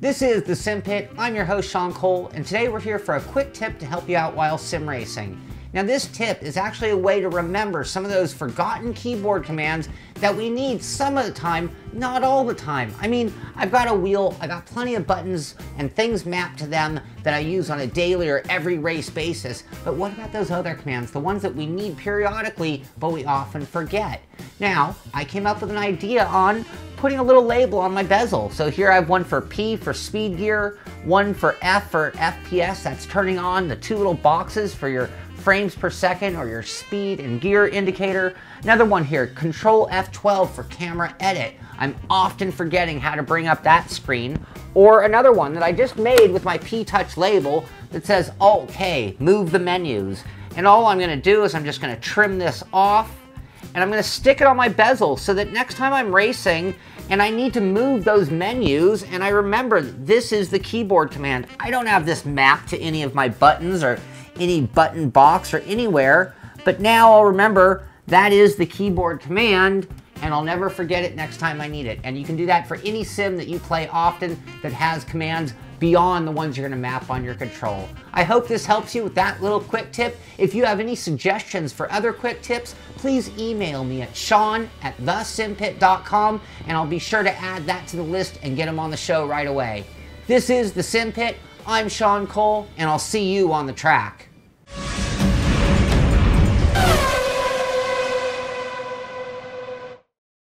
This is The Simpit. I'm your host, Shaun Cole, and today we're here for a quick tip to help you out while sim racing. Now, this tip is actually a way to remember some of those forgotten keyboard commands that we need some of the time, not all the time. I mean, I've got a wheel, I've got plenty of buttons and things mapped to them that I use on a daily or every race basis. But what about those other commands, the ones that we need periodically, but we often forget? Now, I came up with an idea on putting a little label on my bezel. So here I have one for P for speed gear, one for F for FPS, that's turning on the two little boxes for your frames per second or your speed and gear indicator. Another one here, Control F12 for camera edit. I'm often forgetting how to bring up that screen. Or another one that I just made with my P-Touch label that says Alt K, move the menus. And all I'm gonna do is I'm just gonna trim this off and I'm gonna stick it on my bezel so that next time I'm racing and I need to move those menus and I remember this is the keyboard command. I don't have this mapped to any of my buttons or any button box or anywhere, but now I'll remember that is the keyboard command and I'll never forget it next time I need it. And you can do that for any sim that you play often that has commands beyond the ones you're gonna map on your control. I hope this helps you with that little quick tip. If you have any suggestions for other quick tips, please email me at sean at thesimpit.com and I'll be sure to add that to the list and get them on the show right away. This is The Simpit. I'm Shaun Cole and I'll see you on the track.